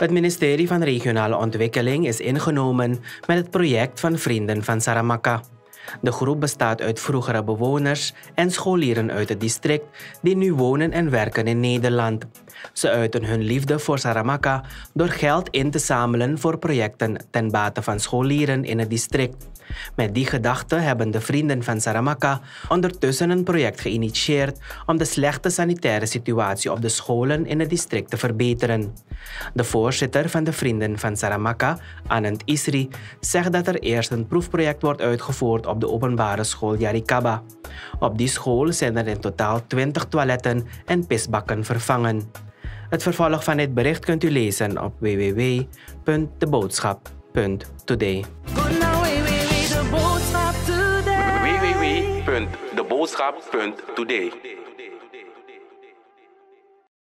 Het ministerie van Regionale Ontwikkeling is ingenomen met het project van Vrienden van Saramaka. De groep bestaat uit vroegere bewoners en scholieren uit het district die nu wonen en werken in Nederland. Ze uiten hun liefde voor Saramaka door geld in te zamelen voor projecten ten bate van scholieren in het district. Met die gedachte hebben de vrienden van Saramaka ondertussen een project geïnitieerd om de slechte sanitaire situatie op de scholen in het district te verbeteren. De voorzitter van de vrienden van Saramaka, Anand Isri, zegt dat er eerst een proefproject wordt uitgevoerd op de openbare school Yarikaba. Op die school zijn er in totaal 20 toiletten en pisbakken vervangen. Het vervolg van dit bericht kunt u lezen op www.deboodschap.today. www.deboodschap.today.